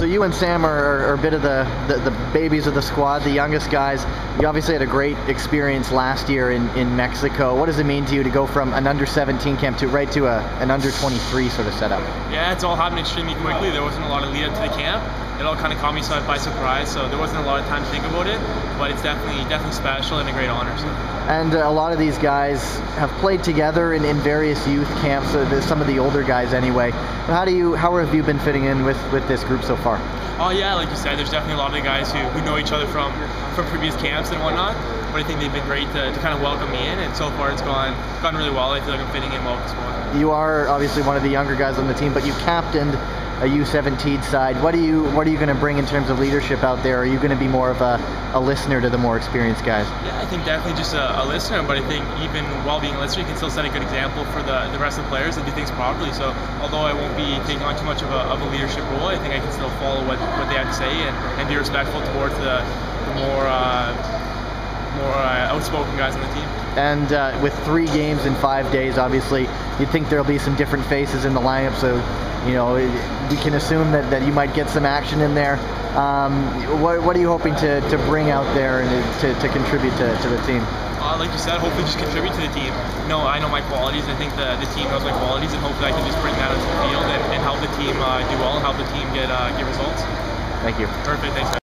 So you and Sam are, are, a bit of the, the, the, babies of the squad, the youngest guys. You obviously had a great experience last year in, in Mexico. What does it mean to you to go from an under 17 camp to right to a, an under 23 sort of setup? Yeah, it's all happened extremely quickly. There wasn't a lot of lead up to the camp. It all kind of caught me by surprise, so there wasn't a lot of time to think about it. But it's definitely definitely special and a great honor. So. And uh, a lot of these guys have played together in, in various youth camps. Uh, some of the older guys, anyway. How do you how have you been fitting in with with this group so far? Oh yeah, like you said, there's definitely a lot of the guys who, who know each other from from previous camps and whatnot. But I think they've been great to, to kind of welcome me in, and so far it's gone gone really well. I feel like I'm fitting in well with the squad. You are obviously one of the younger guys on the team, but you captained a U17 side. What are you What are you going to bring in terms of leadership out there? Are you going to be more of a, a listener to the more experienced guys? Yeah, I think definitely just a, a, listener. But I think even while being a listener, you can still set a good example for the, the rest of the players and do things properly. So although I won't be taking on too much of a, of a leadership role, I think I can still follow what, what they have to say and, and be respectful towards the, the more uh, more uh, outspoken guys on the team. And uh, with three games in five days, obviously, you'd think there'll be some different faces in the lineup. So you know, we can assume that, that you might get some action in there. Um, what, what, are you hoping to, to bring out there and to, to contribute to, to the team? Uh, like you said, hopefully just contribute to the team. You know, I know my qualities. I think the, the team knows my qualities, and hopefully I can just bring that onto the field and, and help the team uh, do well and help the team get uh, get results. Thank you. Perfect. Thanks.